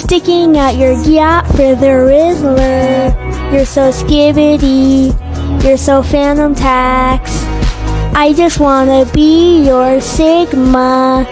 Sticking out your gyat for the rizzler. You're so skibidi. You're so Fanum Tax. I just wanna be your Sigma.